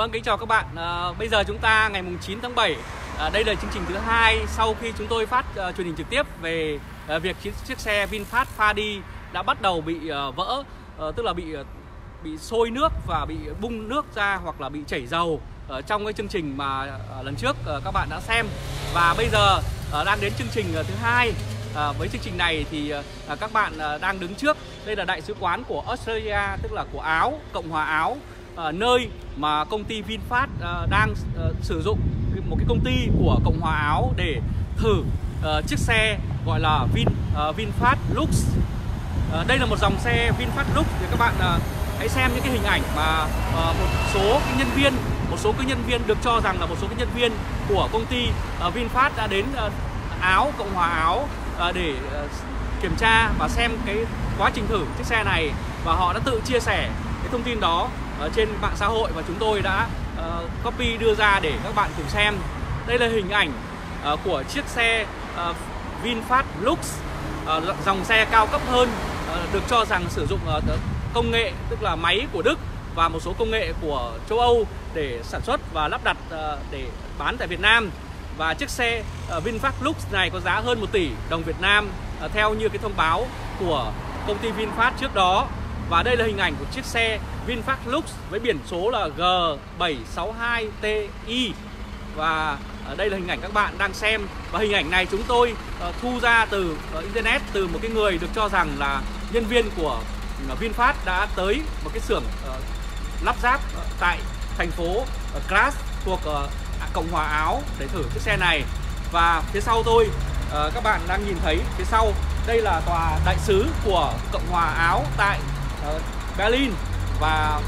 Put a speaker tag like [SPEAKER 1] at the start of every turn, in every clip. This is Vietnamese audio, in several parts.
[SPEAKER 1] Vâng, kính chào các bạn. À, bây giờ chúng ta ngày mùng 9 tháng 7. À, ờ, đây là chương trình thứ hai sau khi chúng tôi phát uh, truyền hình trực tiếp về uh, việc chiếc, chiếc xe VinFast Fadi đã bắt đầu bị uh, vỡ, uh, tức là bị uh, bị sôi nước và bị bung nước ra hoặc là bị chảy dầu ở trong cái chương trình mà uh, lần trước uh, các bạn đã xem. Và bây giờ uh, đang đến chương trình uh, thứ hai. À, với chương trình này thì à, các bạn à, đang đứng trước đây là đại sứ quán của Australia tức là của Áo Cộng hòa Áo uh, nơi mà công ty VinFast uh, đang uh, sử dụng một cái công ty của Cộng hòa Áo để thử uh, chiếc xe gọi là Vin uh, VinFast Lux. Uh, đây là một dòng xe VinFast Lux thì các bạn uh, hãy xem những cái hình ảnh mà uh, một số cái nhân viên một số cái nhân viên được cho rằng là một số cái nhân viên của công ty uh, VinFast đã đến uh, Áo Cộng hòa Áo uh, để uh, kiểm tra và xem cái quá trình thử chiếc xe này và họ đã tự chia sẻ cái thông tin đó trên mạng xã hội và chúng tôi đã uh, copy đưa ra để các bạn cùng xem. Đây là hình ảnh uh, của chiếc xe uh, VinFast Lux uh, dòng xe cao cấp hơn uh, được cho rằng sử dụng uh, công nghệ tức là máy của Đức và một số công nghệ của châu Âu để sản xuất và lắp đặt uh, để bán tại Việt Nam và chiếc xe uh, VinFast Lux này có giá hơn 1 tỷ đồng Việt Nam uh, theo như cái thông báo của công ty VinFast trước đó và đây là hình ảnh của chiếc xe VinFast Lux với biển số là G762TI và ở đây là hình ảnh các bạn đang xem. Và hình ảnh này chúng tôi ờ, thu ra từ ờ, internet từ một cái người được cho rằng là nhân viên của VinFast đã tới một cái xưởng lắp ráp tại thành phố uh, Graz thuộc à, Cộng hòa Áo để thử chiếc xe này. Và phía sau tôi các bạn đang nhìn thấy phía sau đây là tòa đại sứ của Cộng hòa Áo tại Berlin và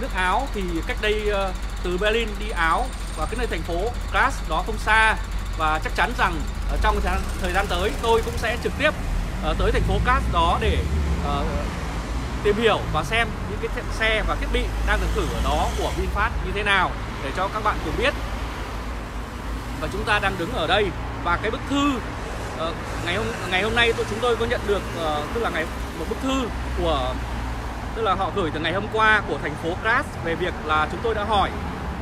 [SPEAKER 1] nước Áo thì cách đây ờ, từ Berlin đi Áo và cái nơi thành phố Graz đó không xa. Và chắc chắn rằng trong thời gian tới tôi cũng sẽ trực tiếp ờ, tới thành phố Graz đó để ờ, tìm hiểu và xem những cái xe và thiết bị đang được thử ở đó của VinFast như thế nào để cho các bạn cùng biết. Và chúng ta đang đứng ở đây và cái bức thư uh, ngày hôm ngày hôm nay tôi chúng tôi có nhận được uh, tức là ngày một bức thư của tức là họ gửi từ ngày hôm qua của thành phố Graz về việc là chúng tôi đã hỏi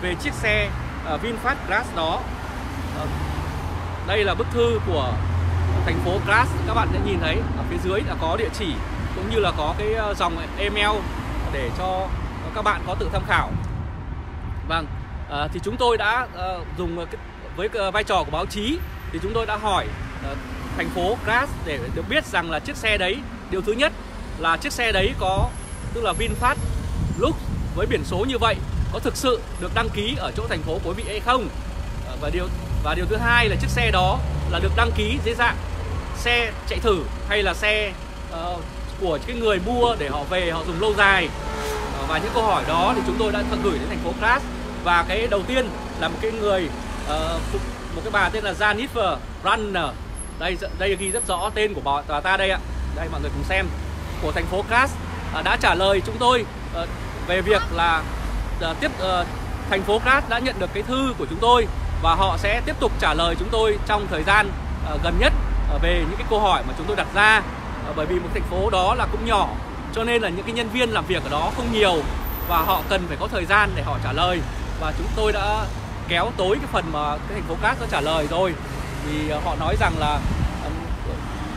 [SPEAKER 1] về chiếc xe uh, VinFast Graz đó. Uh, đây là bức thư của thành phố Graz các bạn sẽ nhìn thấy ở phía dưới là có địa chỉ cũng như là có cái dòng email để cho các bạn có tự tham khảo. Vâng uh, thì chúng tôi đã uh, dùng cái, với vai trò của báo chí thì chúng tôi đã hỏi Ờ, thành phố Graz để được biết rằng là chiếc xe đấy điều thứ nhất là chiếc xe đấy có tức là VinFast Lux với biển số như vậy có thực sự được đăng ký ở chỗ thành phố của quý vị hay không? Ờ, và điều và điều thứ hai là chiếc xe đó là được đăng ký dưới dạng xe chạy thử hay là xe uh, của cái người mua để họ về họ dùng lâu dài. Uh, và những câu hỏi đó thì chúng tôi đã gửi đến thành phố Graz. Và cái đầu tiên là một cái người uh, một cái bà tên là Jennifer Runner đây đây ghi rất rõ tên của bà, bà ta đây ạ. Đây mọi người cùng xem. Của thành phố Graz uh, à, đã trả lời chúng tôi uh, về việc là uh, tiếp uh, thành phố Graz đã nhận được cái thư của chúng tôi và họ sẽ tiếp tục trả lời chúng tôi trong thời gian uh, gần nhất uh, về những cái câu hỏi mà chúng tôi đặt ra. Uh, bởi vì một thành phố đó là cũng nhỏ cho nên là những cái nhân viên làm việc ở đó không nhiều và họ cần phải có thời gian để họ trả lời. Và chúng tôi đã kéo tối cái phần mà cái thành phố Cát đã trả lời rồi vì ờ, họ nói rằng là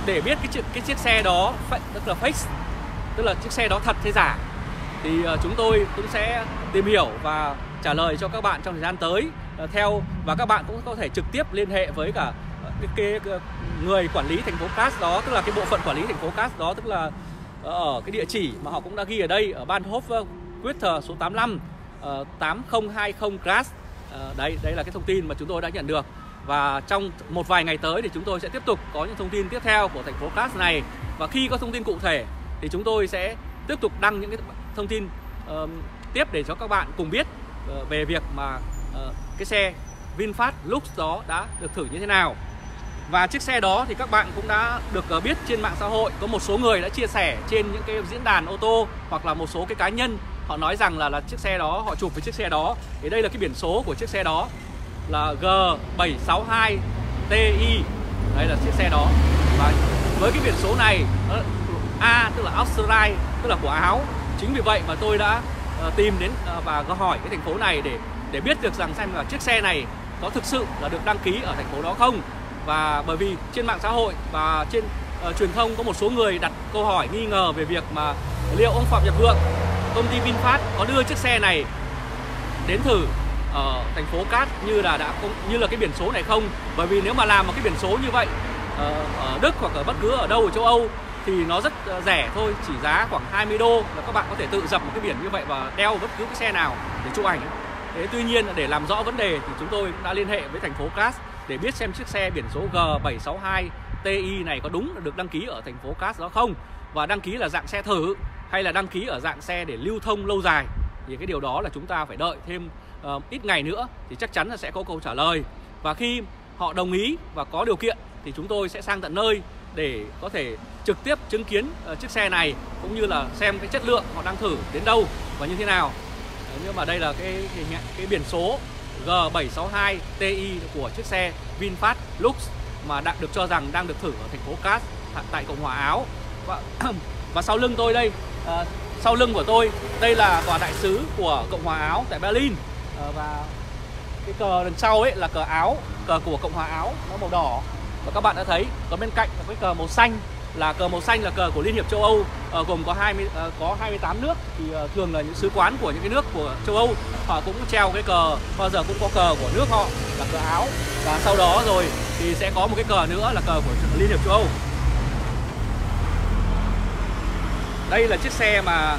[SPEAKER 1] để biết cái cái chiếc xe đó tức là fake tức là chiếc xe đó thật hay giả thì ờ, chúng tôi cũng sẽ tìm hiểu và trả lời cho các bạn trong thời gian tới. Ờ, theo và các bạn cũng có thể trực tiếp liên hệ với cả cái, cái người quản lý thành phố Cát đó tức là cái bộ phận quản lý thành phố Cát đó tức là ở cái địa chỉ mà họ cũng đã ghi ở đây ở Bahnhof Quitter số 85 8020 Graz đấy đấy đây là cái thông tin mà chúng tôi đã nhận được và trong một vài ngày tới thì chúng tôi sẽ tiếp tục có những thông tin tiếp theo của thành phố Class này. Và khi có thông tin cụ thể thì chúng tôi sẽ tiếp tục đăng những cái thông tin uh, tiếp để cho các bạn cùng biết uh, về việc mà uh, cái xe VinFast Lux đó đã được thử như thế nào. Và chiếc xe đó thì các bạn cũng đã được ờ, biết trên mạng xã hội. Có một số người đã chia sẻ trên những cái diễn đàn ô tô hoặc là một số cái cá nhân họ nói rằng là là chiếc xe đó họ chụp với chiếc xe đó. Thì đây là cái biển số của chiếc xe đó là G762 TI đây là chiếc xe đó. Và với cái biển số này ờ, A tức là Australia tức là của Áo. Chính vì vậy mà tôi đã uh, tìm đến uh, và hỏi cái thành phố này để để biết được rằng xem là chiếc xe này có thực sự là được đăng ký ở thành phố đó không. Và bởi vì trên mạng xã hội và trên uh, truyền thông có một số người đặt câu hỏi nghi ngờ về việc mà liệu ông Phạm Nhật Vượng công ty VinFast có đưa chiếc xe này đến thử ở thành phố Cát như là đã như là cái biển số này không? Bởi vì nếu mà làm một cái biển số như vậy ờ, ở Đức hoặc ở bất cứ ở đâu ở châu Âu thì nó rất ờ, rẻ thôi, chỉ giá khoảng 20 đô là các bạn có thể tự dập một cái biển như vậy và đeo bất cứ cái xe nào để chụp ảnh. Thế tuy nhiên để làm rõ vấn đề thì chúng tôi cũng đã liên hệ với thành phố Cát để biết xem chiếc xe biển số G762 TI này có đúng được đăng ký ở thành phố Cát đó không? Và đăng ký là dạng xe thử hay là đăng ký ở dạng xe để lưu thông lâu dài? Thì cái điều đó là chúng ta phải đợi thêm uh, ít ngày nữa thì chắc chắn là sẽ có câu trả lời. Và khi họ đồng ý và có điều kiện thì chúng tôi sẽ sang tận nơi để có thể trực tiếp chứng kiến uh, chiếc xe này cũng như là xem cái chất lượng họ đang thử đến đâu và như thế nào. Ờ, nhưng mà đây là cái hình ảnh cái biển số G762 Ti của chiếc xe VinFast Lux mà đã được cho rằng đang được thử ở thành phố Cát tại Cộng hòa Áo. Và, và sau lưng tôi đây uh, sau lưng của tôi, đây là tòa đại sứ của Cộng hòa Áo tại Berlin. Ờ, và cái cờ đằng sau ấy là cờ áo, cờ của cộng hòa áo, nó màu đỏ. Và các bạn đã thấy còn bên cạnh là cái cờ màu xanh, là cờ màu xanh là cờ của Liên hiệp châu Âu. Ờ, gồm có 20 ờ, có 28 nước, thì thường là những sứ quán của những cái nước của châu Âu, họ cũng treo cái cờ, bao giờ cũng có cờ của nước họ là cờ áo. Và sau đó rồi thì sẽ có một cái cờ nữa là cờ của Liên hiệp châu Âu. Đây là chiếc xe mà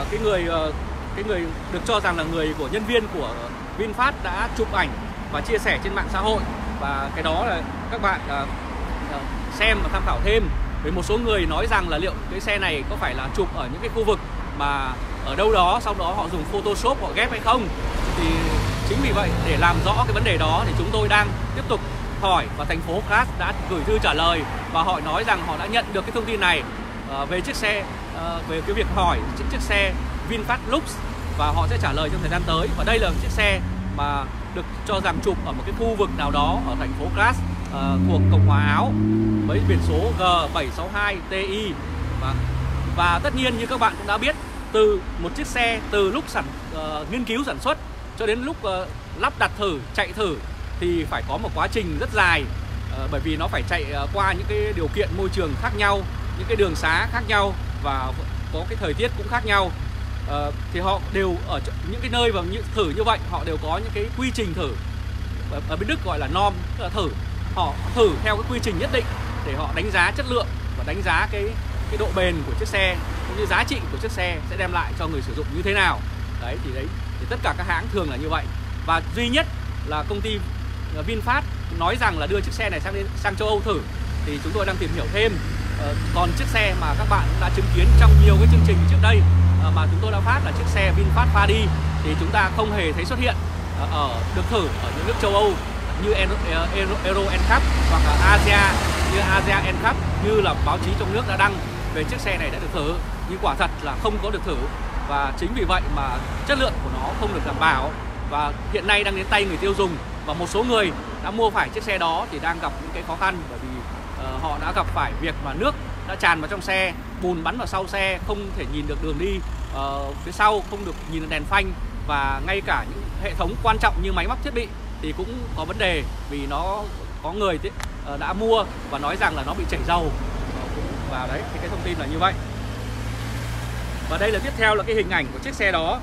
[SPEAKER 1] uh, cái người uh, cái người được cho rằng là người của nhân viên của VinFast đã chụp ảnh và chia sẻ trên mạng xã hội. Và cái đó là các bạn uh, xem và tham khảo thêm với một số người nói rằng là liệu cái xe này có phải là chụp ở những cái khu vực mà ở đâu đó sau đó họ dùng Photoshop họ ghép hay không. Thì chính vì vậy để làm rõ cái vấn đề đó thì chúng tôi đang tiếp tục hỏi và thành phố Crash đã gửi thư trả lời và họ nói rằng họ đã nhận được cái thông tin này uh, về chiếc xe Ờ, về cái việc hỏi chiếc chiếc xe VinFast Lux và họ sẽ trả lời trong thời gian tới. Và đây là một chiếc xe mà được cho rằng chụp ở một cái khu vực nào đó ở thành phố Graz uh, thuộc Cộng hòa Áo với biển số G762 TI và và tất nhiên như các bạn cũng đã biết từ một chiếc xe từ lúc sản uh, nghiên cứu sản xuất cho đến lúc uh, lắp đặt thử chạy thử thì phải có một quá trình rất dài uh, bởi vì nó phải chạy uh, qua những cái điều kiện môi trường khác nhau những cái đường xá khác nhau và có cái thời tiết cũng khác nhau. Uh, thì họ đều ở những cái nơi và những thử như vậy họ đều có những cái quy trình thử. Ở, ở bên Đức gọi là norm tức là thử. Họ thử theo cái quy trình nhất định để họ đánh giá chất lượng và đánh giá cái cái độ bền của chiếc xe cũng như giá trị của chiếc xe sẽ đem lại cho người sử dụng như thế nào. Đấy thì đấy thì tất cả các hãng thường là như vậy. Và duy nhất là công ty ờ, VinFast nói rằng là đưa chiếc xe này sang sang châu Âu thử. Thì chúng tôi đang tìm hiểu thêm Ờ, còn chiếc xe mà các bạn đã chứng kiến trong nhiều cái chương trình trước đây ờ, mà chúng tôi đã phát là chiếc xe VinFast Fadi thì chúng ta không hề thấy xuất hiện ờ, ở được thử ở những nước châu Âu như Euro, NCAP hoặc là Asia như Asia NCAP như là báo chí trong nước đã đăng về chiếc xe này đã được thử. Nhưng quả thật là không có được thử và chính vì vậy mà chất lượng của nó không được đảm bảo. Và hiện nay đang đến tay người tiêu dùng và một số người đã mua phải chiếc xe đó thì đang gặp những cái khó khăn bởi vì họ đã gặp phải việc mà nước đã tràn vào trong xe bùn bắn vào sau xe không thể nhìn được đường đi uh, phía sau không được nhìn được đèn phanh. Và ngay cả những hệ thống quan trọng như máy móc thiết bị thì cũng có vấn đề vì nó có người uh, đã mua và nói rằng là nó bị chảy dầu. Và đấy thì cái thông tin là như vậy. Và đây là tiếp theo là cái hình ảnh của chiếc xe đó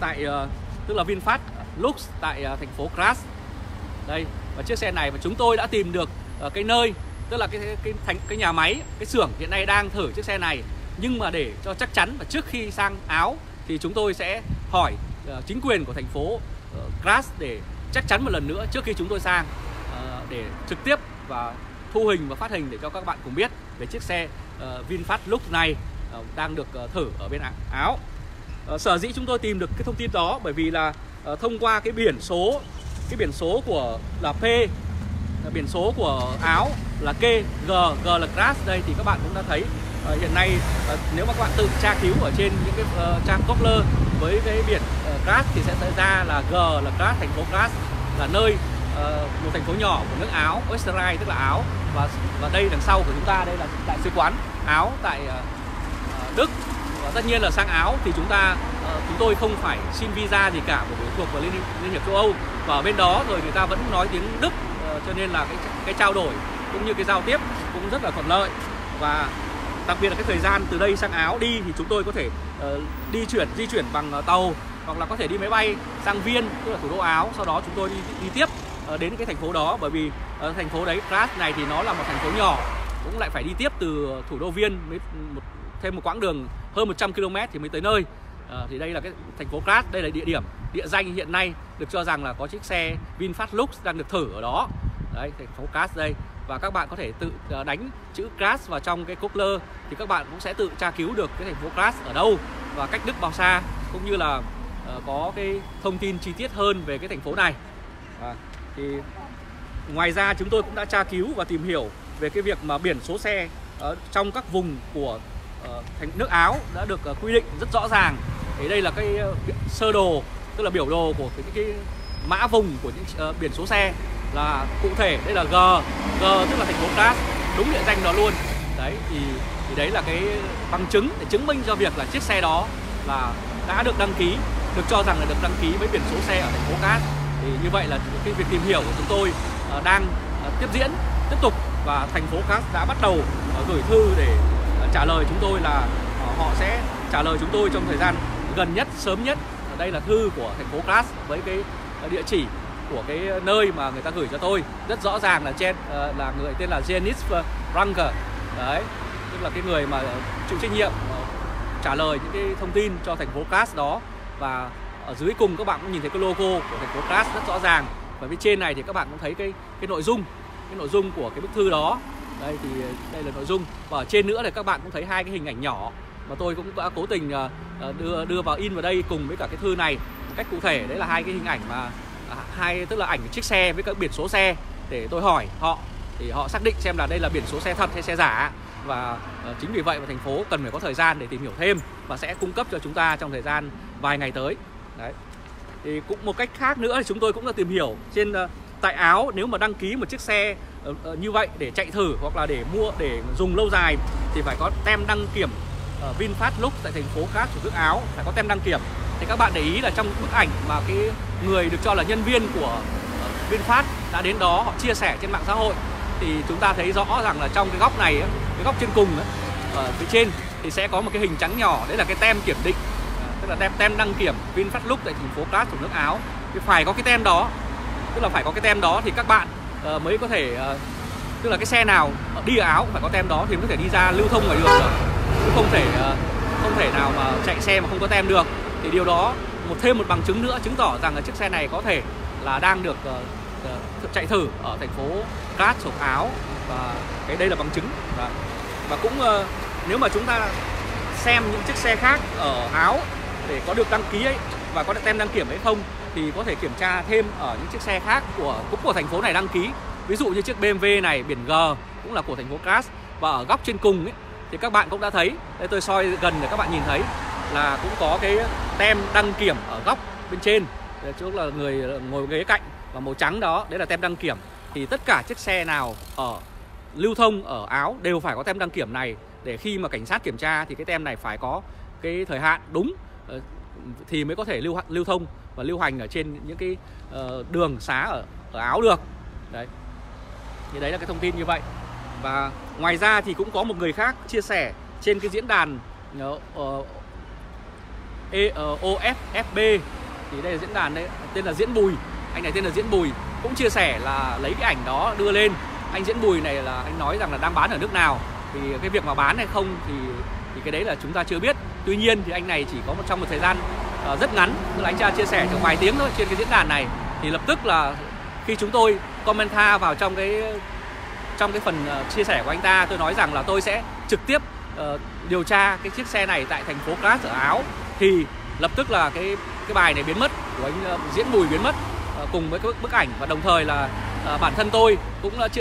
[SPEAKER 1] tại uh, tức là VinFast Lux tại uh, thành phố Crash đây và chiếc xe này và chúng tôi đã tìm được uh, cái nơi tức là cái cái thành cái nhà máy cái xưởng hiện nay đang thử chiếc xe này. Nhưng mà để cho chắc chắn và trước khi sang áo thì chúng tôi sẽ hỏi uh, chính quyền của thành phố ờ, uh, Graz để chắc chắn một lần nữa trước khi chúng tôi sang uh, để trực tiếp và thu hình và phát hình để cho các bạn cùng biết về chiếc xe uh, VinFast lúc này uh, đang được uh, thử ở bên áo. Uh, sở dĩ chúng tôi tìm được cái thông tin đó bởi vì là uh, thông qua cái biển số cái biển số của là P Ờ, biển số của áo là K, G, G là Crash. Đây thì các bạn cũng đã thấy. Uh, hiện nay uh, nếu mà các bạn tự tra cứu ở trên những cái uh, trang Google với cái biển uh, thì sẽ ra là G là Crash, thành phố Crash là nơi uh, một thành phố nhỏ của nước Áo, Österreich tức là Áo. Và và đây đằng sau của chúng ta đây là đại sứ quán Áo tại uh, Đức. Và tất nhiên là sang Áo thì chúng ta chúng tôi không phải xin visa gì cả bởi vì thuộc vào liên, liên hiệp châu Âu. Và ở bên đó rồi người ta vẫn nói tiếng Đức. Ờ, cho nên là cái cái trao đổi cũng như cái giao tiếp cũng rất là thuận lợi. Và đặc biệt là cái thời gian từ đây sang Áo đi thì chúng tôi có thể ờ, uh, đi chuyển di chuyển bằng ờ, tàu hoặc là có thể đi máy bay sang Viên tức là thủ đô Áo. Sau đó chúng tôi đi đi tiếp uh, đến cái thành phố đó. Bởi vì uh, thành phố đấy class này thì nó là một thành phố nhỏ cũng lại phải đi tiếp từ thủ đô Viên mới một, thêm một quãng đường hơn 100 km thì mới tới nơi à, thì đây là cái thành phố Graz đây là địa điểm địa danh hiện nay được cho rằng là có chiếc xe VinFast Lux đang được thử ở đó. Đấy thành phố Graz đây. Và các bạn có thể tự ờ, đánh chữ Graz vào trong cái cốc lơ thì các bạn cũng sẽ tự tra cứu được cái thành phố Graz ở đâu và cách Đức bao xa cũng như là uh, có cái thông tin chi tiết hơn về cái thành phố này. À, thì ngoài ra chúng tôi cũng đã tra cứu và tìm hiểu về cái việc mà biển số xe ở trong các vùng của Ờ, thành nước Áo đã được ờ, quy định rất rõ ràng. Thì đây là cái ờ, sơ đồ tức là biểu đồ của cái, cái, mã vùng của những biển số xe là cụ thể. Đây là G G tức là thành phố Cát đúng địa danh đó luôn. Đấy thì thì đấy là cái bằng chứng để chứng minh cho việc là chiếc xe đó là đã được đăng ký được cho rằng là được đăng ký với biển số xe ở thành phố Cát thì như vậy là cái việc tìm hiểu của chúng tôi đang tiếp diễn tiếp tục và thành phố Cát đã bắt đầu gửi thư để trả lời chúng tôi là ờ, họ sẽ trả lời chúng tôi trong thời gian gần nhất, sớm nhất. Đây là thư của thành phố Class với cái ờ, địa chỉ của cái nơi mà người ta gửi cho tôi. Rất rõ ràng là trên ờ, là người tên là Janis Ranker đấy, tức là cái người mà chịu trách nhiệm trả lời những cái thông tin cho thành phố Class đó. Và ở dưới cùng các bạn cũng nhìn thấy cái logo của thành phố Class rất rõ ràng. Và bên trên này thì các bạn cũng thấy cái cái nội dung, cái nội dung của cái bức thư đó đây thì ờ, đây là nội dung. Và ở trên nữa thì các bạn cũng thấy hai cái hình ảnh nhỏ mà tôi cũng đã cố tình ờ, ờ, đưa đưa vào in vào đây cùng với cả cái thư này một cách cụ thể. Đấy là hai cái hình ảnh mà à, hai, tức là ảnh chiếc xe với các biển số xe để tôi hỏi họ. Thì họ xác định xem là đây là biển số xe thật hay xe giả. Và chính vì vậy mà thành phố cần phải có thời gian để tìm hiểu thêm và sẽ cung cấp cho chúng ta trong thời gian vài ngày tới. Đấy. Thì cũng một cách khác nữa thì chúng tôi cũng đã tìm hiểu trên tại Áo nếu mà đăng ký một chiếc xe ờ, ờ, như vậy để chạy thử hoặc là để mua, để dùng lâu dài thì phải có tem đăng kiểm ờ, VinFast Lux tại thành phố khác của nước Áo, phải có tem đăng kiểm. Thì các bạn để ý là trong bức ảnh mà cái người được cho là nhân viên của VinFast đã đến đó họ chia sẻ trên mạng xã hội thì chúng ta thấy rõ rằng là trong cái góc này cái góc trên cùng ở phía trên thì sẽ có một cái hình trắng nhỏ, đấy là cái tem kiểm định tức là tem tem đăng kiểm VinFast lúc tại thành phố Graz của nước Áo. Thì phải có cái tem đó tức là phải có cái tem đó thì các bạn uh, mới có thể uh, tức là cái xe nào đi ở Áo cũng phải có tem đó thì mới có thể đi ra lưu thông ngoài đường được. Chứ không thể ờ, không thể nào mà chạy xe mà không có tem được. Thì điều đó một thêm một bằng chứng nữa chứng tỏ rằng là chiếc xe này có thể là đang được uh, chạy thử ở thành phố cát thuộc Áo. Và cái đây là bằng chứng. Và và cũng uh, nếu mà chúng ta xem những chiếc xe khác ở Áo để có được đăng ký ấy và có được tem đăng kiểm hay không thì có thể kiểm tra thêm ở những chiếc xe khác của, cũng của thành phố này đăng ký. Ví dụ như chiếc BMW này, biển G, cũng là của thành phố Graz và ở góc trên cùng ấy, thì các bạn cũng đã thấy, đây tôi soi gần để các bạn nhìn thấy, là cũng có cái tem đăng kiểm ở góc bên trên. Chỗ là người ngồi ghế cạnh và màu trắng đó, đấy là tem đăng kiểm. Thì tất cả chiếc xe nào ở lưu thông ở Áo đều phải có tem đăng kiểm này. Để khi mà cảnh sát kiểm tra thì cái tem này phải có cái thời hạn đúng ờ, thì mới có thể lưu lưu thông và lưu hành ở trên những cái uh, đường xá ở ở Áo được. Đấy. Thì đấy là cái thông tin như vậy. Và ngoài ra thì cũng có một người khác chia sẻ trên cái diễn đàn ờ, ờ, uh, EOFFB thì đây là diễn đàn đấy tên là Diễn Bùi. Anh này tên là Diễn Bùi cũng chia sẻ là lấy cái ảnh đó đưa lên. Anh Diễn Bùi này là anh nói rằng là đang bán ở nước nào. Thì cái việc mà bán hay không thì thì cái đấy là chúng ta chưa biết. Tuy nhiên thì anh này chỉ có một trong một thời gian Ờ, rất ngắn. Tức là anh cha chia sẻ trong vài tiếng thôi trên cái diễn đàn này. Thì lập tức là khi chúng tôi comment tha vào trong cái trong cái phần ờ, chia sẻ của anh ta tôi nói rằng là tôi sẽ trực tiếp uh, điều tra cái chiếc xe này tại thành phố Graz ở Áo. Thì lập tức là cái cái bài này biến mất của anh uh, diễn bùi biến mất uh, cùng với cái bức, bức ảnh. Và đồng thời là uh, bản thân tôi cũng uh,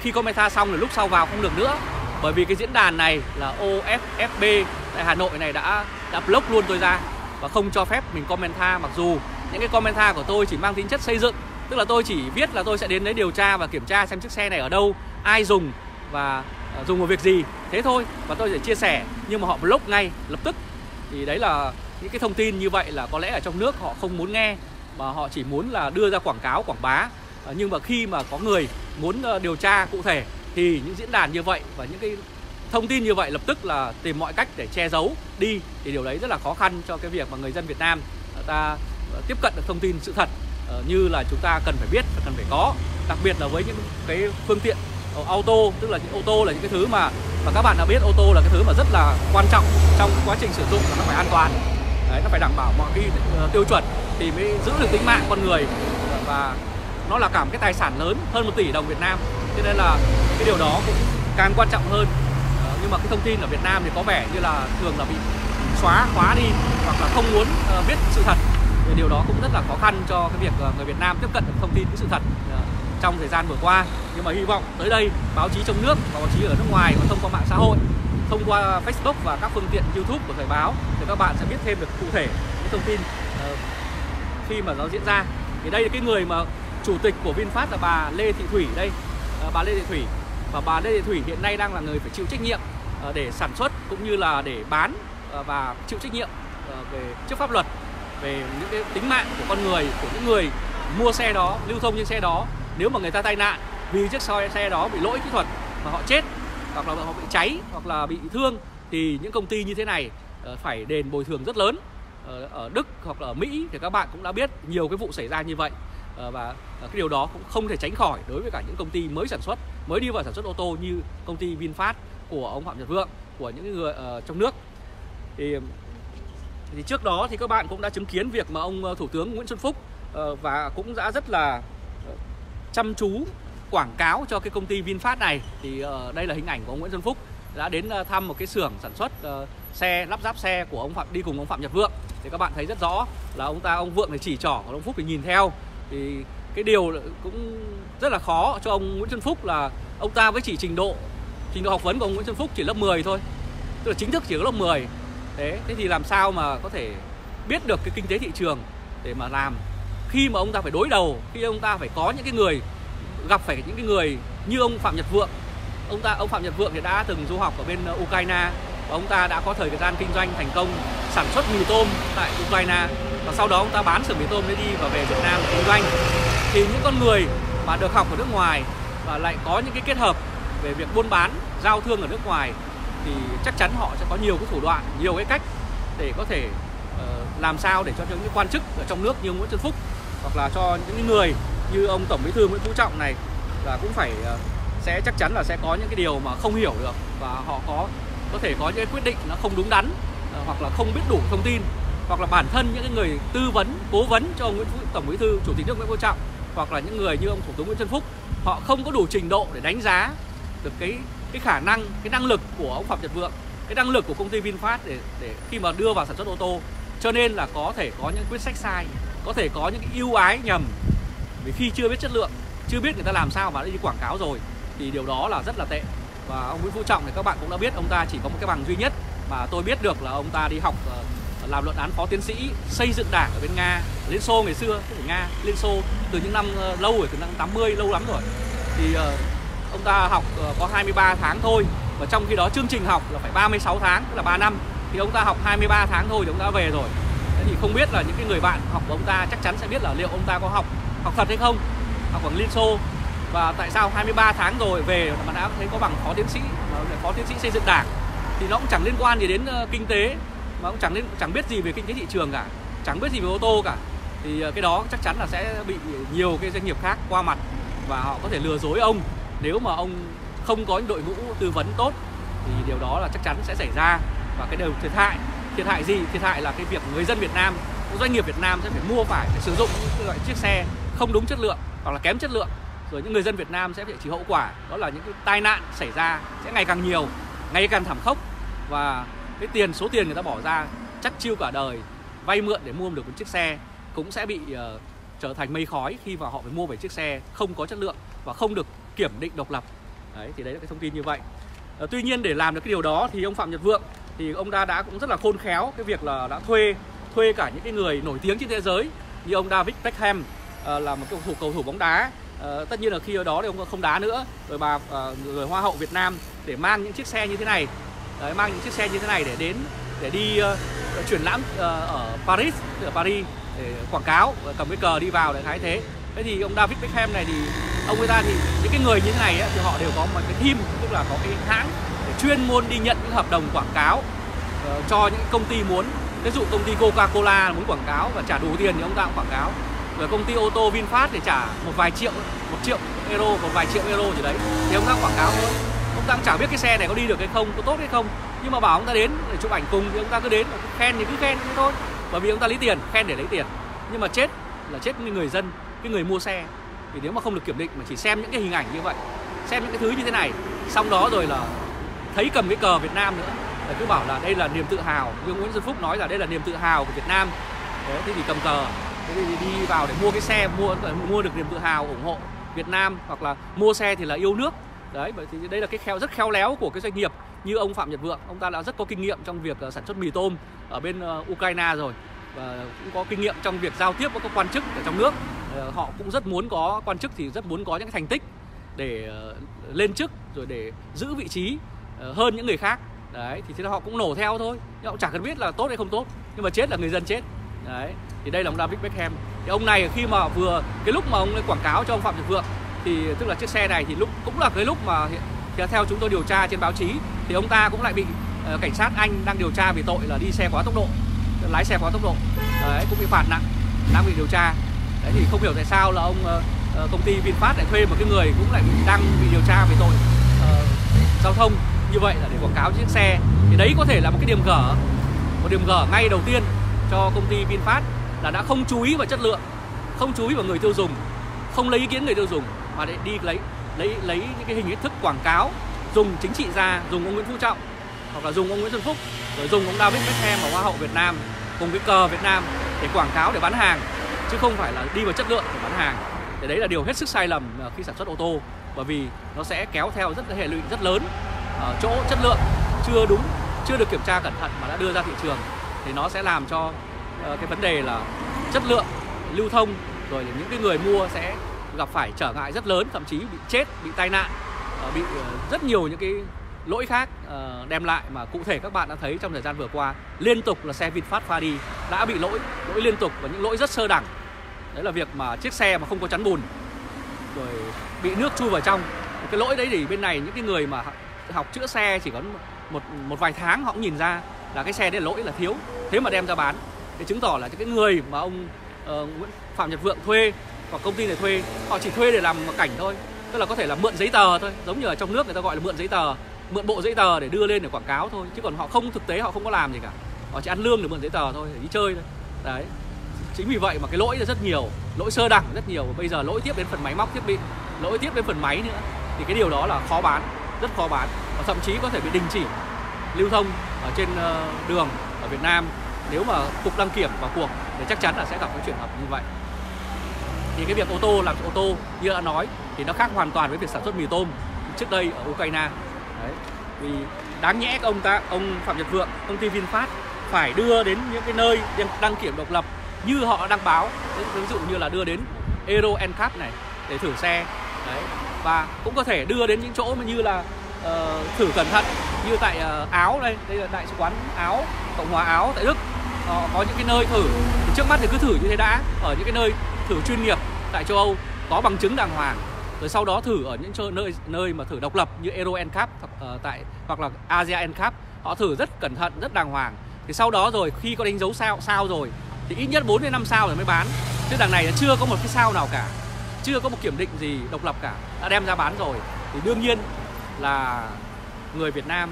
[SPEAKER 1] khi comment tha xong rồi lúc sau vào không được nữa. Bởi vì cái diễn đàn này là OFFB tại Hà Nội này đã đã block luôn tôi ra và không cho phép mình comment tha, mặc dù những cái comment tha của tôi chỉ mang tính chất xây dựng. Tức là tôi chỉ viết là tôi sẽ đến đấy điều tra và kiểm tra xem chiếc xe này ở đâu, ai dùng và ờ, dùng vào việc gì. Thế thôi, và tôi sẽ chia sẻ, nhưng mà họ block ngay, lập tức. Thì đấy là những cái thông tin như vậy là có lẽ ở trong nước họ không muốn nghe, mà họ chỉ muốn là đưa ra quảng cáo, quảng bá. Ờ, nhưng mà khi mà có người muốn ờ, điều tra cụ thể, thì những diễn đàn như vậy và những cái thông tin như vậy lập tức là tìm mọi cách để che giấu đi, thì điều đấy rất là khó khăn cho cái việc mà người dân Việt Nam ờ, ta ờ, tiếp cận được thông tin sự thật ờ, như là chúng ta cần phải biết và cần phải có. Đặc biệt là với những cái phương tiện ô tô tức là những ô tô là những cái thứ mà và các bạn đã biết, ô tô là cái thứ mà rất là quan trọng trong quá trình sử dụng là nó phải an toàn. Đấy, nó phải đảm bảo mọi cái tiêu chuẩn thì mới giữ được tính mạng con người và nó là cả một cái tài sản lớn hơn một tỷ đồng Việt Nam. Cho nên là cái điều đó cũng càng quan trọng hơn nhưng mà cái thông tin ở Việt Nam thì có vẻ như là thường là bị xóa khóa đi hoặc là không muốn uh, biết sự thật. Thì điều đó cũng rất là khó khăn cho cái việc uh, người Việt Nam tiếp cận được thông tin cái sự thật uh, trong thời gian vừa qua. Nhưng mà hy vọng tới đây báo chí trong nước và báo chí ở nước ngoài và thông qua mạng xã hội thông qua Facebook và các phương tiện YouTube của thời báo thì các bạn sẽ biết thêm được cụ thể những thông tin uh, khi mà nó diễn ra. Thì đây là cái người mà chủ tịch của VinFast là bà Lê Thị Thủy đây. Uh, bà Lê Thị Thủy. Và bà Lê Thị Thủy hiện nay đang là người phải chịu trách nhiệm Ờ, để sản xuất cũng như là để bán ờ, và chịu trách nhiệm ờ, về trước pháp luật về những cái tính mạng của con người của những người mua xe đó lưu thông trên xe đó. Nếu mà người ta tai nạn vì chiếc xe, xe đó bị lỗi kỹ thuật mà họ chết hoặc là họ bị cháy hoặc là bị thương thì những công ty như thế này phải đền bồi thường rất lớn. Ở Đức hoặc là ở Mỹ thì các bạn cũng đã biết nhiều cái vụ xảy ra như vậy. Và cái điều đó cũng không thể tránh khỏi đối với cả những công ty mới sản xuất mới đi vào sản xuất ô tô như công ty VinFast của ông Phạm Nhật Vượng của những người ở trong nước. Thì thì trước đó thì các bạn cũng đã chứng kiến việc mà ông ờ, thủ tướng Nguyễn Xuân Phúc ờ, và cũng đã rất là chăm chú quảng cáo cho cái công ty VinFast này. Thì uh, đây là hình ảnh của ông Nguyễn Xuân Phúc đã đến uh, thăm một cái xưởng sản xuất uh, xe lắp ráp xe của ông Phạm đi cùng ông Phạm Nhật Vượng. Thì các bạn thấy rất rõ là ông ta ông Vượng thì chỉ trỏ còn ông Phúc thì nhìn theo. Thì cái điều cũng rất là khó cho ông Nguyễn Xuân Phúc là ông ta với chỉ trình độ trình độ học vấn của ông Nguyễn Xuân Phúc chỉ lớp 10 thôi, tức là chính thức chỉ có lớp 10 thế thế thì làm sao mà có thể biết được cái kinh tế thị trường để mà làm? Khi mà ông ta phải đối đầu, khi ông ta phải có những cái người, gặp phải những cái người như ông Phạm Nhật Vượng. Ông ta, ông Phạm Nhật Vượng thì đã từng du học ở bên ờ, Ukraine và ông ta đã có thời gian kinh doanh thành công, sản xuất mì tôm tại Ukraine. Và sau đó ông ta bán xưởng mì tôm đấy đi và về Việt Nam kinh doanh. Thì những con người mà được học ở nước ngoài và lại có những cái kết hợp về việc buôn bán giao thương ở nước ngoài thì chắc chắn họ sẽ có nhiều cái thủ đoạn nhiều cái cách để có thể uh, làm sao để cho những cái quan chức ở trong nước như Nguyễn Xuân Phúc hoặc là cho những người như ông tổng bí thư Nguyễn Phú Trọng này là cũng phải uh, sẽ chắc chắn là sẽ có những cái điều mà không hiểu được và họ có có thể có những cái quyết định nó không đúng đắn uh, hoặc là không biết đủ thông tin hoặc là bản thân những cái người tư vấn cố vấn cho ông Nguyễn Phú, tổng bí thư chủ tịch nước Nguyễn Phú Trọng hoặc là những người như ông thủ tướng Nguyễn Xuân Phúc họ không có đủ trình độ để đánh giá được cái cái khả năng cái năng lực của ông Phạm Nhật Vượng cái năng lực của công ty VinFast để để khi mà đưa vào sản xuất ô tô. Cho nên là có thể có những quyết sách sai có thể có những cái ưu ái nhầm. Vì khi chưa biết chất lượng chưa biết người ta làm sao mà đã đi quảng cáo rồi thì điều đó là rất là tệ. Và ông Nguyễn Phú Trọng thì các bạn cũng đã biết ông ta chỉ có một cái bằng duy nhất mà tôi biết được là ông ta đi học ờ, làm luận án phó tiến sĩ xây dựng đảng ở bên Nga Liên Xô ngày xưa ở Nga Liên Xô từ những năm ờ, lâu rồi từ năm 80 lâu lắm rồi. Thì uh, ông ta học ờ, có 23 tháng thôi. Và trong khi đó chương trình học là phải 36 tháng, tức là 3 năm. Thì ông ta học 23 tháng thôi thì ông ta về rồi. Thế thì không biết là những cái người bạn học của ông ta chắc chắn sẽ biết là liệu ông ta có học học thật hay không, học bằng Liên Xô. Và tại sao 23 tháng rồi về mà đã thấy có bằng phó tiến sĩ phó tiến sĩ xây dựng đảng? Thì nó cũng chẳng liên quan gì đến ờ, kinh tế, mà cũng chẳng nên chẳng biết gì về kinh tế thị trường cả, chẳng biết gì về ô tô cả. Thì ờ, cái đó chắc chắn là sẽ bị nhiều cái doanh nghiệp khác qua mặt và họ có thể lừa dối ông nếu mà ông không có những đội ngũ tư vấn tốt thì điều đó là chắc chắn sẽ xảy ra. Và cái điều thiệt hại thiệt hại gì? Thiệt hại là cái việc người dân Việt Nam doanh nghiệp Việt Nam sẽ phải mua phải phải sử dụng những loại chiếc xe không đúng chất lượng hoặc là kém chất lượng. Rồi những người dân Việt Nam sẽ phải chịu hậu quả. Đó là những cái tai nạn xảy ra sẽ ngày càng nhiều ngày càng thảm khốc. Và cái tiền số tiền người ta bỏ ra chắc chiêu cả đời. Vay mượn để mua được một chiếc xe cũng sẽ bị uh, trở thành mây khói khi mà họ phải mua về chiếc xe không có chất lượng và không được kiểm định độc lập. Đấy thì đấy là cái thông tin như vậy. À, tuy nhiên để làm được cái điều đó thì ông phạm nhật vượng thì ông ta đã cũng rất là khôn khéo cái việc là đã thuê thuê cả những cái người nổi tiếng trên thế giới như ông David Beckham à, là một cầu thủ cầu thủ bóng đá. À, tất nhiên là khi ở đó thì ông không đá nữa. Rồi bà à, người hoa hậu Việt Nam để mang những chiếc xe như thế này. Đấy, mang những chiếc xe như thế này để đến để đi uh, chuyển lãm ở Paris ở Paris để quảng cáo cầm cái cờ đi vào để thái thế. Thế thì ông David Beckham này thì ông người ta thì những cái người như thế này ấy, thì họ đều có một cái team tức là có cái hãng để chuyên môn đi nhận những hợp đồng quảng cáo uh, cho những công ty muốn. Ví dụ công ty Coca-Cola muốn quảng cáo và trả đủ tiền thì ông ta cũng quảng cáo. Rồi công ty ô tô VinFast để trả một vài triệu một triệu euro một vài triệu euro gì đấy thì ông ta quảng cáo thôi. Ông ta cũng chẳng biết cái xe này có đi được hay không có tốt hay không. Nhưng mà bảo ông ta đến để chụp ảnh cùng thì ông ta cứ đến khen thì cứ khen thế thôi. Bởi vì ông ta lấy tiền khen để lấy tiền. Nhưng mà chết là chết người dân cái người mua xe vì nếu mà không được kiểm định mà chỉ xem những cái hình ảnh như vậy xem những cái thứ như thế này xong đó rồi là thấy cầm cái cờ Việt Nam nữa là cứ bảo là đây là niềm tự hào. Như Nguyễn Xuân Phúc nói là đây là niềm tự hào của Việt Nam. Đấy, thế thì cầm cờ thế thì đi vào để mua cái xe mua mua được niềm tự hào ủng hộ Việt Nam hoặc là mua xe thì là yêu nước. Đấy bởi thì đây là cái khéo rất khéo léo của cái doanh nghiệp như ông Phạm Nhật Vượng. Ông ta đã rất có kinh nghiệm trong việc ờ, sản xuất mì tôm ở bên ờ, Ukraine rồi và cũng có kinh nghiệm trong việc giao tiếp với các quan chức ở trong nước. Ờ, họ cũng rất muốn có quan chức thì rất muốn có những cái thành tích để ờ, lên chức rồi để giữ vị trí ờ, hơn những người khác. Đấy thì thế là họ cũng nổ theo thôi. Nhưng họ chẳng cần biết là tốt hay không tốt nhưng mà chết là người dân chết. Đấy thì đây là ông David Beckham. Thì ông này khi mà vừa cái lúc mà ông ấy quảng cáo cho ông Phạm Nhật Vượng thì tức là chiếc xe này thì lúc cũng là cái lúc mà thì theo chúng tôi điều tra trên báo chí thì ông ta cũng lại bị uh, cảnh sát Anh đang điều tra vì tội là đi xe quá tốc độ lái xe quá tốc độ. Đấy cũng bị phạt nặng đang bị điều tra đấy thì không hiểu tại sao là ông uh, công ty VinFast lại thuê một cái người cũng lại bị đang bị điều tra về tội uh, giao thông. Như vậy là để quảng cáo chiếc xe thì đấy có thể là một cái điểm gở một điểm gở ngay đầu tiên cho công ty VinFast là đã không chú ý vào chất lượng không chú ý vào người tiêu dùng không lấy ý kiến người tiêu dùng mà để đi lấy lấy lấy những cái hình thức quảng cáo dùng chính trị gia dùng ông Nguyễn Phú Trọng hoặc là dùng ông Nguyễn Xuân Phúc rồi dùng ông David Beckham và Hoa hậu Việt Nam cùng cái cờ Việt Nam để quảng cáo để bán hàng chứ không phải là đi vào chất lượng để bán hàng. Thì đấy là điều hết sức sai lầm à, khi sản xuất ô tô, bởi vì nó sẽ kéo theo rất, hệ lụy rất lớn ở chỗ chất lượng chưa đúng, chưa được kiểm tra cẩn thận mà đã đưa ra thị trường. Thì nó sẽ làm cho ờ, cái vấn đề là chất lượng, lưu thông, rồi những cái người mua sẽ gặp phải trở ngại rất lớn, thậm chí bị chết, bị tai nạn ờ, bị ờ, rất nhiều những cái lỗi khác ờ, đem lại mà cụ thể các bạn đã thấy trong thời gian vừa qua liên tục là xe VinFast Fadi đã bị lỗi lỗi liên tục và những lỗi rất sơ đẳng. Đấy là việc mà chiếc xe mà không có chắn bùn rồi bị nước chui vào trong. Cái lỗi đấy thì bên này những cái người mà học chữa xe chỉ có một một vài tháng họ cũng nhìn ra là cái xe đấy lỗi là thiếu thế mà đem ra bán. Để chứng tỏ là cái người mà ông uh, Nguyễn Phạm Nhật Vượng thuê hoặc công ty này thuê họ chỉ thuê để làm cảnh thôi. Tức là có thể là mượn giấy tờ thôi giống như ở trong nước người ta gọi là mượn giấy tờ mượn bộ giấy tờ để đưa lên để quảng cáo thôi, chứ còn họ không, thực tế họ không có làm gì cả. Họ chỉ ăn lương để mượn giấy tờ thôi, để đi chơi thôi. Đấy. Chính vì vậy mà cái lỗi là rất nhiều, lỗi sơ đẳng rất nhiều. Và bây giờ lỗi tiếp đến phần máy móc thiết bị, lỗi tiếp đến phần máy nữa, thì cái điều đó là khó bán, rất khó bán. Và thậm chí có thể bị đình chỉ, lưu thông ở trên ờ, đường ở Việt Nam. Nếu mà cục đăng kiểm vào cuộc thì chắc chắn là sẽ gặp cái trường hợp như vậy. Thì cái việc ô tô, làm ô tô như đã nói, thì nó khác hoàn toàn với việc sản xuất mì tôm trước đây ở Ukraine đấy vì đáng nhẽ ông ta ông Phạm Nhật Vượng công ty VinFast phải đưa đến những cái nơi đăng kiểm độc lập như họ đăng báo. Ví dụ như là đưa đến Euro NCAP này để thử xe. Đấy và cũng có thể đưa đến những chỗ mà như là uh, thử cẩn thận như tại uh, Áo đây. Đây là đại sứ quán Áo Cộng hòa Áo tại Đức. Họ có những cái nơi thử. Thì trước mắt thì cứ thử như thế đã. Ở những cái nơi thử chuyên nghiệp tại châu Âu có bằng chứng đàng hoàng rồi sau đó thử ở những chỗ nơi nơi mà thử độc lập như Euro NCAP uh, ờ, tại hoặc là Asia NCAP họ thử rất cẩn thận rất đàng hoàng. Thì sau đó rồi khi có đánh dấu sao sao rồi thì ít nhất 4 đến 5 sao rồi mới bán. Chứ đằng này chưa có một cái sao nào cả. Chưa có một kiểm định gì độc lập cả. Đã đem ra bán rồi. Thì đương nhiên là người Việt Nam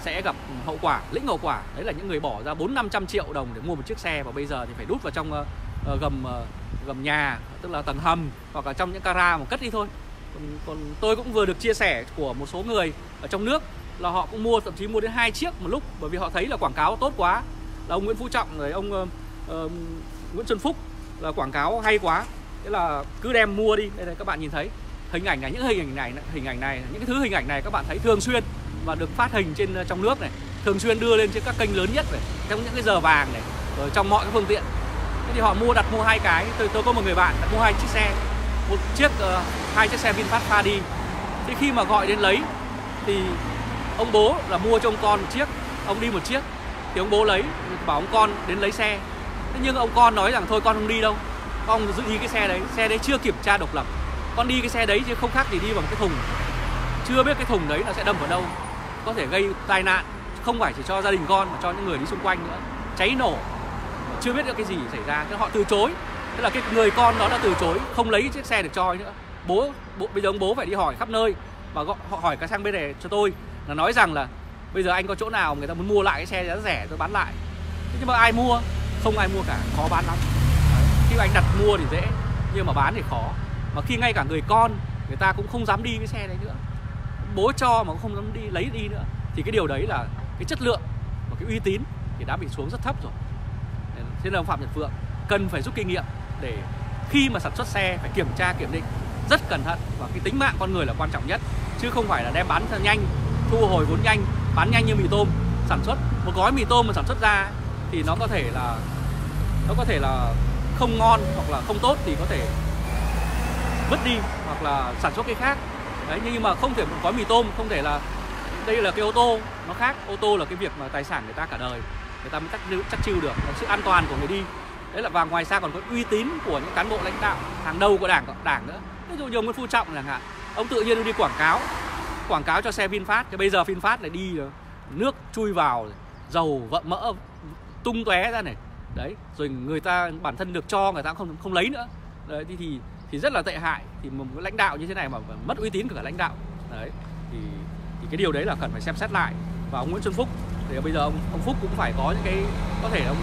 [SPEAKER 1] sẽ gặp hậu quả lĩnh hậu quả. Đấy là những người bỏ ra bốn năm trăm triệu đồng để mua một chiếc xe và bây giờ thì phải đút vào trong uh, gầm uh, gầm nhà tức là tầng hầm hoặc là trong những cara mà cất đi thôi còn, còn tôi cũng vừa được chia sẻ của một số người ở trong nước là họ cũng mua thậm chí mua đến hai chiếc một lúc bởi vì họ thấy là quảng cáo tốt quá. Là ông Nguyễn Phú Trọng rồi ông uh, uh, Nguyễn Xuân Phúc là quảng cáo hay quá. Thế là cứ đem mua đi. Đây này các bạn nhìn thấy hình ảnh này những hình ảnh này hình ảnh này những cái thứ hình ảnh này các bạn thấy thường xuyên và được phát hình trên ờ, trong nước này thường xuyên đưa lên trên các kênh lớn nhất này trong những cái giờ vàng này ở trong mọi các phương tiện. Thế thì họ mua đặt mua hai cái. Tôi tôi có một người bạn đặt mua hai chiếc xe một chiếc uh, hai chiếc xe VinFast pha đi thì khi mà gọi đến lấy thì ông bố là mua cho ông con một chiếc ông đi một chiếc thì ông bố lấy bảo ông con đến lấy xe. Thế nhưng ông con nói rằng thôi con không đi đâu con giữ đi cái xe đấy xe đấy chưa kiểm tra độc lập. Con đi cái xe đấy chứ không khác gì đi bằng cái thùng. Chưa biết cái thùng đấy là sẽ đâm vào đâu có thể gây tai nạn không phải chỉ cho gia đình con mà cho những người đi xung quanh nữa. Cháy nổ chưa biết được cái gì xảy ra thế họ từ chối tức là cái người con đó đã từ chối không lấy chiếc xe được cho nữa. Bố, bố bây giờ ông bố phải đi hỏi khắp nơi và họ hỏi cái sang bên này cho tôi là nói rằng là bây giờ anh có chỗ nào người ta muốn mua lại cái xe giá rẻ tôi bán lại. Thế nhưng mà ai mua? Không ai mua cả khó bán lắm. Đấy. khi anh đặt mua thì dễ nhưng mà bán thì khó. Mà khi ngay cả người con người ta cũng không dám đi cái xe đấy nữa. Bố cho mà cũng không dám đi lấy đi nữa. Thì cái điều đấy là cái chất lượng và cái uy tín thì đã bị xuống rất thấp rồi. Thế nên ông phạm nhật phượng cần phải rút kinh nghiệm để khi mà sản xuất xe phải kiểm tra, kiểm định rất cẩn thận và cái tính mạng con người là quan trọng nhất. Chứ không phải là đem bán nhanh, thu hồi vốn nhanh, bán nhanh như mì tôm. Sản xuất, một gói mì tôm mà sản xuất ra thì nó có thể là, nó có thể là không ngon hoặc là không tốt thì có thể vứt đi hoặc là sản xuất cái khác. Đấy, nhưng mà không thể một gói mì tôm, không thể là đây là cái ô tô, nó khác. Ô tô là cái việc mà tài sản người ta cả đời, người ta mới chắc chắc chiêu được. Là sự an toàn của người đi đấy là và ngoài ra còn có uy tín của những cán bộ lãnh đạo hàng đầu của đảng đảng nữa. Ví dụ như ông Nguyễn Phú Trọng chẳng hạn ông tự nhiên đi quảng cáo quảng cáo cho xe VinFast thì bây giờ VinFast lại đi nước chui vào dầu vợ mỡ tung tóe ra này. Đấy rồi người ta bản thân được cho người ta không không lấy nữa. Đấy thì thì, thì rất là tệ hại. Thì một lãnh đạo như thế này mà mất uy tín của cả lãnh đạo. Đấy thì thì cái điều đấy là cần phải xem xét lại. Và ông Nguyễn Xuân Phúc thì bây giờ ông ông Phúc cũng phải có những cái có thể ông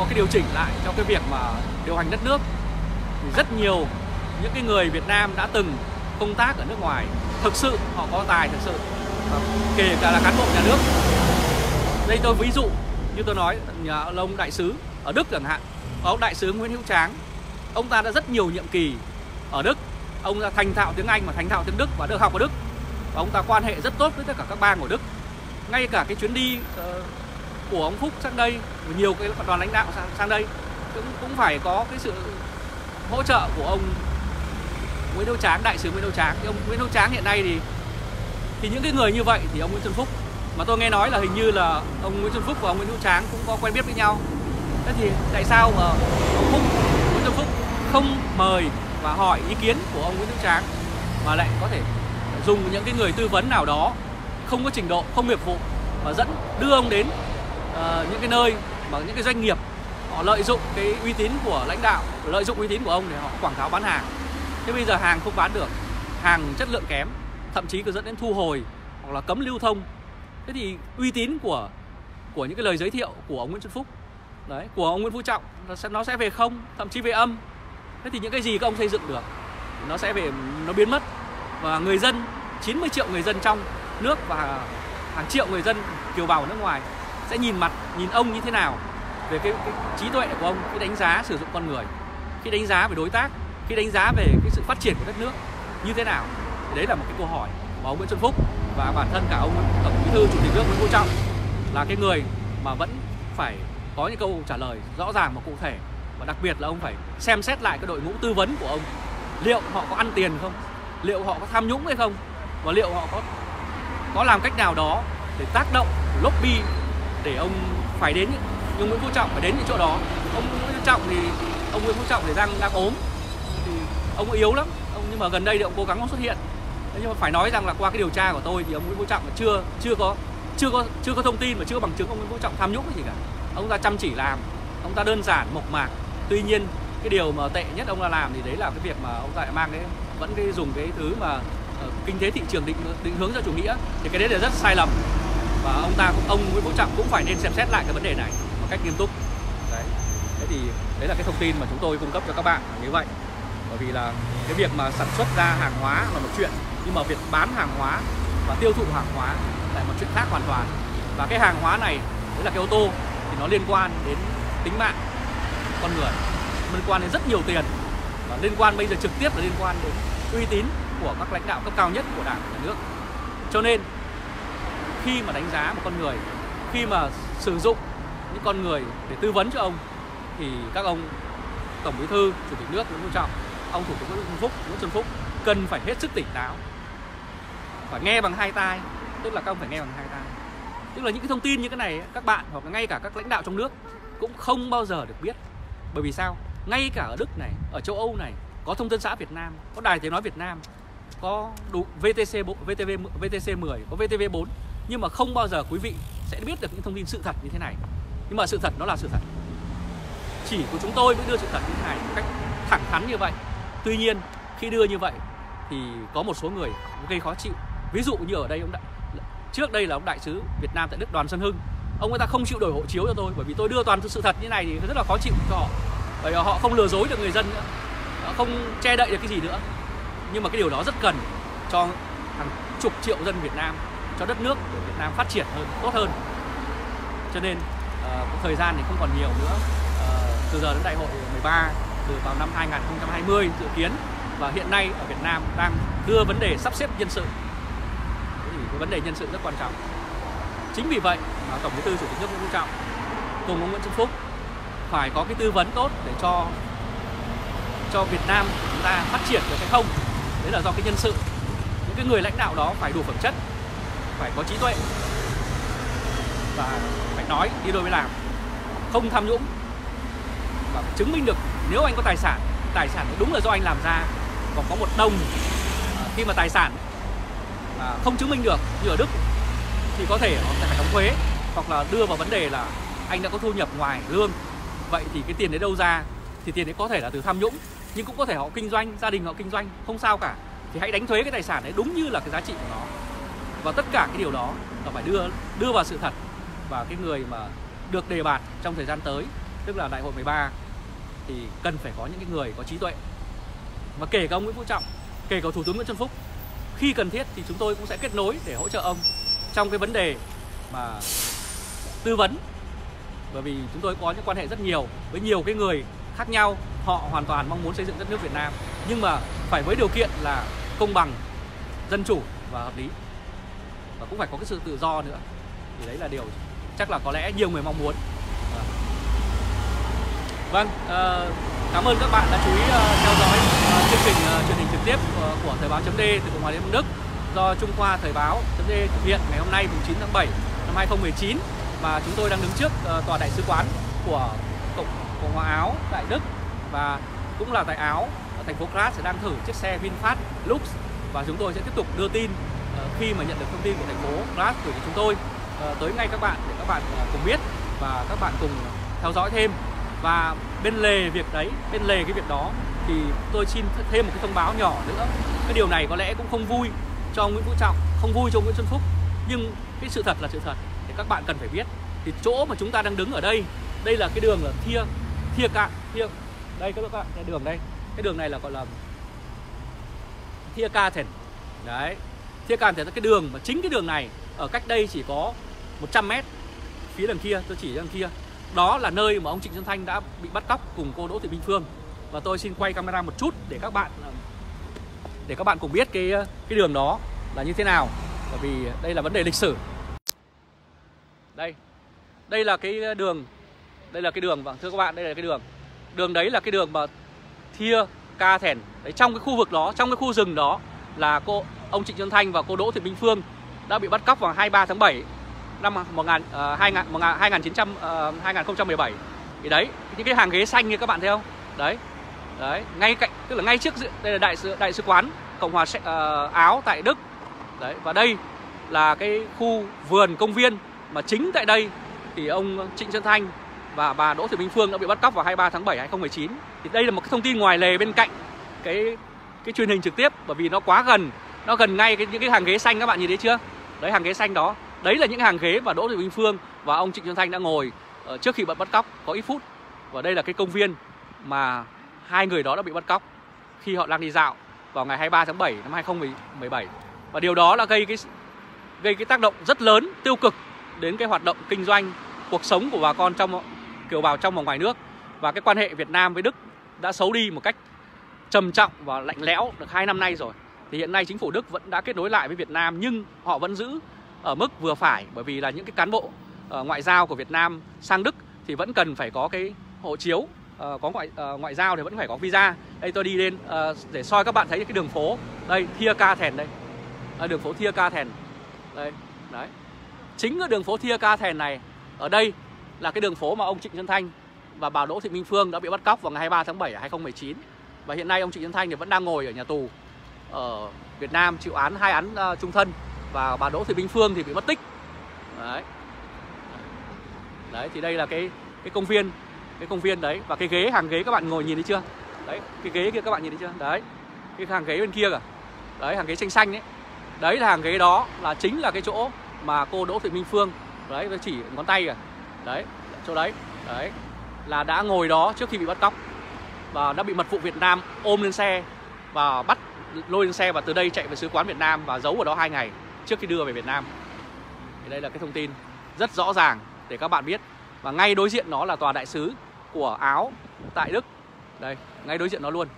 [SPEAKER 1] có cái điều chỉnh lại trong cái việc mà điều hành đất nước. Thì rất nhiều những cái người Việt Nam đã từng công tác ở nước ngoài thực sự họ có tài thực sự kể cả là cán bộ nhà nước. Đây tôi ví dụ như tôi nói nhà ông đại sứ ở Đức chẳng hạn. Ông đại sứ Nguyễn Hữu Tráng ông ta đã rất nhiều nhiệm kỳ ở Đức. Ông ta thành thạo tiếng Anh và thành thạo tiếng Đức và được học ở Đức. Và ông ta quan hệ rất tốt với tất cả các bang của Đức. Ngay cả cái chuyến đi uh, của ông Phúc sang đây nhiều cái đoàn lãnh đạo sang, sang đây cũng cũng phải có cái sự hỗ trợ của ông Nguyễn Hữu Tráng đại sứ Nguyễn Hữu Tráng. Thì ông Nguyễn Hữu Tráng hiện nay thì thì những cái người như vậy thì ông Nguyễn Xuân Phúc mà tôi nghe nói là hình như là ông Nguyễn Xuân Phúc và ông Nguyễn Hữu Tráng cũng có quen biết với nhau. Thế thì tại sao mà ông Phúc Nguyễn Xuân Phúc không mời và hỏi ý kiến của ông Nguyễn Hữu Tráng mà lại có thể dùng những cái người tư vấn nào đó không có trình độ không nghiệp vụ và dẫn đưa ông đến uh, những cái nơi mà những cái doanh nghiệp họ lợi dụng cái uy tín của lãnh đạo lợi dụng uy tín của ông để họ quảng cáo bán hàng. Thế bây giờ hàng không bán được hàng chất lượng kém thậm chí có dẫn đến thu hồi hoặc là cấm lưu thông. Thế thì uy tín của của những cái lời giới thiệu của ông Nguyễn Xuân Phúc đấy của ông Nguyễn Phú Trọng nó sẽ nó sẽ về không thậm chí về âm. Thế thì những cái gì các ông xây dựng được nó sẽ về nó biến mất. Và người dân 90 triệu người dân trong nước và hàng triệu người dân kiều bào ở nước ngoài sẽ nhìn mặt nhìn ông như thế nào về cái, cái trí tuệ của ông khi đánh giá sử dụng con người khi đánh giá về đối tác khi đánh giá về cái sự phát triển của đất nước như thế nào? Thì đấy là một cái câu hỏi mà ông Nguyễn Xuân Phúc và bản thân cả ông tổng bí thư chủ tịch nước Nguyễn Phú Trọng là cái người mà vẫn phải có những câu trả lời rõ ràng và cụ thể. Và đặc biệt là ông phải xem xét lại cái đội ngũ tư vấn của ông. Liệu họ có ăn tiền không? Liệu họ có tham nhũng hay không? Và liệu họ có có làm cách nào đó để tác động lobby để ông phải đến nhưng Nguyễn Phú Trọng phải đến những chỗ đó. Ông Nguyễn Phú Trọng thì ông Nguyễn Phú Trọng thì đang đang ốm. Thì ông yếu lắm. Ông nhưng mà gần đây thì ông cố gắng xuất hiện. Nhưng mà phải nói rằng là qua cái điều tra của tôi thì ông Nguyễn Phú Trọng chưa chưa có chưa có chưa có thông tin và chưa có bằng chứng ông Nguyễn Phú Trọng tham nhũng cái gì cả. Ông ta chăm chỉ làm. Ông ta đơn giản mộc mạc. Tuy nhiên cái điều mà tệ nhất ông ta làm thì đấy là cái việc mà ông ta lại mang cái vẫn cái dùng cái thứ mà uh, kinh tế thị trường định định hướng cho chủ nghĩa. Thì cái đấy là rất sai lầm và ông ta cũng, ông Nguyễn Phú Trọng cũng phải nên xem xét lại cái vấn đề này một cách nghiêm túc. Đấy. Thế thì đấy là cái thông tin mà chúng tôi cung cấp cho các bạn như vậy. Bởi vì là cái việc mà sản xuất ra hàng hóa là một chuyện, nhưng mà việc bán hàng hóa và tiêu thụ hàng hóa lại một chuyện khác hoàn toàn. Và cái hàng hóa này, đấy là cái ô tô, thì nó liên quan đến tính mạng con người, liên quan đến rất nhiều tiền. Và liên quan bây giờ trực tiếp là liên quan đến uy tín của các lãnh đạo cấp cao nhất của đảng nhà nước. Cho nên khi mà đánh giá một con người, khi mà sử dụng những con người để tư vấn cho ông, thì các ông, tổng bí thư, chủ tịch nước nguyễn phú trọng, ông thủ tướng nguyễn xuân phúc, nguyễn xuân phúc cần phải hết sức tỉnh táo phải nghe bằng hai tai, tức là các ông phải nghe bằng hai tai. Tức là những cái thông tin như cái này, các bạn hoặc là ngay cả các lãnh đạo trong nước cũng không bao giờ được biết. Bởi vì sao? Ngay cả ở Đức này, ở châu Âu này, có thông tin xã Việt Nam, có đài tiếng nói Việt Nam, có đủ VTC VTV VTC 10 có VTV 4 nhưng mà không bao giờ quý vị sẽ biết được những thông tin sự thật như thế này. Nhưng mà sự thật, nó là sự thật. Chỉ của chúng tôi mới đưa sự thật như thế này một cách thẳng thắn như vậy. Tuy nhiên, khi đưa như vậy, thì có một số người gây khó chịu. Ví dụ như ở đây ông đại, trước đây là ông đại sứ Việt Nam tại Đức, Đoàn Xuân Hưng. Ông người ta không chịu đổi hộ chiếu cho tôi, bởi vì tôi đưa toàn sự thật như này thì rất là khó chịu cho họ. Bởi họ không lừa dối được người dân nữa. Họ không che đậy được cái gì nữa. Nhưng mà cái điều đó rất cần cho hàng chục triệu dân Việt Nam cho đất nước của Việt Nam phát triển hơn tốt hơn. Cho nên uh, thời gian thì không còn nhiều nữa. Uh, từ giờ đến đại hội 13 từ vào năm 2020 dự kiến. Và hiện nay ở Việt Nam đang đưa vấn đề sắp xếp nhân sự. Thì cái vấn đề nhân sự rất quan trọng. Chính vì vậy mà tổng bí thư chủ tịch nước nguyễn phú trọng cùng ông nguyễn xuân phúc phải có cái tư vấn tốt để cho cho Việt Nam chúng ta phát triển được hay không. Đấy là do cái nhân sự. Những cái người lãnh đạo đó phải đủ phẩm chất phải có trí tuệ. Và phải nói, đi đôi với làm. Không tham nhũng. Và phải chứng minh được nếu anh có tài sản tài sản đúng là do anh làm ra còn có một đồng à, khi mà tài sản mà không chứng minh được như ở Đức, thì có thể họ sẽ phải đóng thuế, hoặc là đưa vào vấn đề là anh đã có thu nhập ngoài lương. Vậy thì cái tiền đấy đâu ra? Thì tiền đấy có thể là từ tham nhũng, nhưng cũng có thể họ kinh doanh, gia đình họ kinh doanh, không sao cả. Thì hãy đánh thuế cái tài sản đấy đúng như là cái giá trị của nó và tất cả cái điều đó là phải đưa đưa vào sự thật và cái người mà được đề bạt trong thời gian tới, tức là đại hội 13 thì cần phải có những cái người có trí tuệ. Và kể cả ông Nguyễn Phú Trọng, kể cả thủ tướng Nguyễn Xuân Phúc, khi cần thiết thì chúng tôi cũng sẽ kết nối để hỗ trợ ông trong cái vấn đề mà tư vấn. Bởi vì chúng tôi có những quan hệ rất nhiều với nhiều cái người khác nhau, họ hoàn toàn mong muốn xây dựng đất nước Việt Nam, nhưng mà phải với điều kiện là công bằng, dân chủ và hợp lý và cũng phải có cái sự tự do nữa. Thì đấy là điều chắc là có lẽ nhiều người mong muốn. Vâng uh, cảm ơn các bạn đã chú ý uh, theo dõi uh, chương trình uh, truyền hình trực tiếp của, của thời báo chấm D từ cộng hòa liên bang Đức do Trung Khoa Thời báo chấm D thực hiện ngày hôm nay mùng 9 tháng 7 năm 2019 và chúng tôi đang đứng trước uh, tòa đại sứ quán của cộng cộng hòa Áo tại Đức và cũng là tại Áo ở thành phố Graz sẽ đang thử chiếc xe VinFast Lux và chúng tôi sẽ tiếp tục đưa tin khi mà nhận được thông tin của thành phố Graz gửi cho chúng tôi uh, tới ngay các bạn để các bạn ờ, cùng biết và các bạn cùng theo dõi thêm. Và bên lề việc đấy bên lề cái việc đó thì tôi xin thêm một cái thông báo nhỏ nữa. Cái điều này có lẽ cũng không vui cho Nguyễn vũ Trọng không vui cho Nguyễn Xuân Phúc. Nhưng cái sự thật là sự thật thì các bạn cần phải biết. Thì chỗ mà chúng ta đang đứng ở đây đây là cái đường là thia thia cạn thia đây các bạn cái đường đây. Cái đường này là gọi là thia ca thền đấy thì các bạn thấy cái đường mà chính cái đường này, ở cách đây chỉ có 100 mét, phía đằng kia, tôi chỉ đằng kia. Đó là nơi mà ông Trịnh Xuân Thanh đã bị bắt cóc cùng cô Đỗ Thị Minh Phương. Và tôi xin quay camera một chút để các bạn ờ, để các bạn cùng biết cái ờ, cái đường đó là như thế nào. Bởi vì đây là vấn đề lịch sử. Đây đây là cái ờ, đường, đây là cái đường vâng thưa các bạn, đây là cái đường. Đường đấy là cái đường mà thia ca thèn. Đấy, trong cái khu vực đó, trong cái khu rừng đó là cô ông Trịnh Xuân Thanh và cô Đỗ Thị Minh Phương đã bị bắt cóc vào 23 tháng 7 năm 1000 uh, 2000, 2900 uh, 2017 thì đấy những cái hàng ghế xanh như các bạn thấy không? Đấy đấy ngay cạnh tức là ngay trước đây là đại sứ đại sứ quán cộng hòa uh, áo tại đức. Đấy và đây là cái khu vườn công viên mà chính tại đây thì ông Trịnh Xuân Thanh và bà Đỗ Thị Minh Phương đã bị bắt cóc vào 23 tháng 7 2019 thì đây là một cái thông tin ngoài lề bên cạnh cái cái truyền hình trực tiếp bởi vì nó quá gần nó gần ngay cái, những cái hàng ghế xanh, các bạn nhìn thấy chưa? Đấy, hàng ghế xanh đó. Đấy là những hàng ghế mà Đỗ Thị Bình Phương và ông Trịnh Xuân Thanh đã ngồi ờ, trước khi bị bắt cóc có ít phút. Và đây là cái công viên mà hai người đó đã bị bắt cóc khi họ đang đi dạo vào ngày 23 tháng 7 năm 2017 và điều đó là gây cái gây cái tác động rất lớn, tiêu cực đến cái hoạt động kinh doanh, cuộc sống của bà con trong, kiều bào trong và ngoài nước. Và cái quan hệ Việt Nam với Đức đã xấu đi một cách trầm trọng và lạnh lẽo được hai năm nay rồi thì hiện nay chính phủ Đức vẫn đã kết nối lại với Việt Nam nhưng họ vẫn giữ ở mức vừa phải bởi vì là những cái cán bộ uh, ngoại giao của Việt Nam sang Đức thì vẫn cần phải có cái hộ chiếu uh, có ngoại uh, ngoại giao thì vẫn phải có visa. Đây tôi đi lên uh, để soi các bạn thấy cái đường phố. Đây Thia Ca Thèn đây. À, đường phố Thia Ca Thèn. Đây đấy. Chính ở đường phố Thia Ca Thèn này ở đây là cái đường phố mà ông Trịnh Xuân Thanh và bà Đỗ Thị Minh Phương đã bị bắt cóc vào ngày 23 tháng 7 năm 2019 và hiện nay ông Trịnh Xuân Thanh thì vẫn đang ngồi ở nhà tù ở Việt Nam chịu án hai án uh, trung thân và bà Đỗ Thị Minh Phương thì bị mất tích. Đấy. Đấy thì đây là cái cái công viên cái công viên đấy và cái ghế hàng ghế các bạn ngồi nhìn thấy chưa? Đấy cái ghế kia các bạn nhìn thấy chưa? Đấy cái hàng ghế bên kia cả đấy hàng ghế xanh xanh đấy đấy là hàng ghế đó là chính là cái chỗ mà cô Đỗ Thị Minh Phương đấy với chỉ ngón tay cả đấy chỗ đấy. Đấy là đã ngồi đó trước khi bị bắt cóc và đã bị mật vụ Việt Nam ôm lên xe và bắt lôi lên xe và từ đây chạy về sứ quán Việt Nam và giấu ở đó hai ngày trước khi đưa về Việt Nam. Thì đây là cái thông tin rất rõ ràng để các bạn biết. Và ngay đối diện nó là tòa đại sứ của Áo tại Đức. Đây, ngay đối diện nó luôn.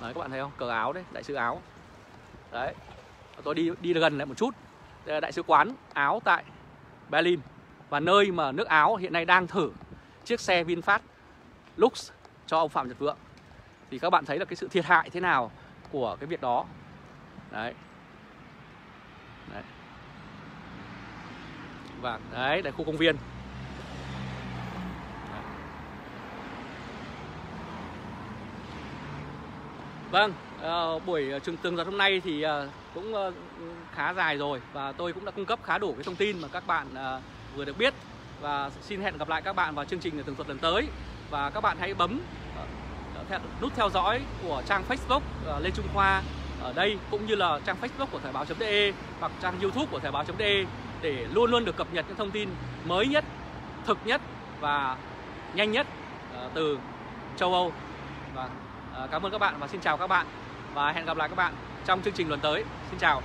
[SPEAKER 1] Đấy, các bạn thấy không? Cờ áo đấy, đại sứ Áo. Đấy, tôi đi đi gần lại một chút. Đây là đại sứ quán Áo tại Berlin. Và nơi mà nước Áo hiện nay đang thử chiếc xe VinFast Lux cho ông Phạm Nhật Vượng. Thì các bạn thấy là cái sự thiệt hại thế nào của cái việc đó. Đấy. Đấy. Và đấy là khu công viên. Vâng, uh, buổi trường tường giật hôm nay thì uh, cũng uh, khá dài rồi và tôi cũng đã cung cấp khá đủ cái thông tin mà các bạn uh, vừa được biết. Và xin hẹn gặp lại các bạn vào chương trình tường thuật lần tới. Và các bạn hãy bấm nút theo dõi của trang Facebook ờ, Lê Trung Khoa ở đây cũng như là trang Facebook của thời báo.de hoặc trang YouTube của thời báo.de để luôn luôn được cập nhật những thông tin mới nhất, thực nhất và nhanh nhất ờ, từ châu Âu và cảm ơn các bạn và xin chào các bạn và hẹn gặp lại các bạn trong chương trình lần tới. Xin chào.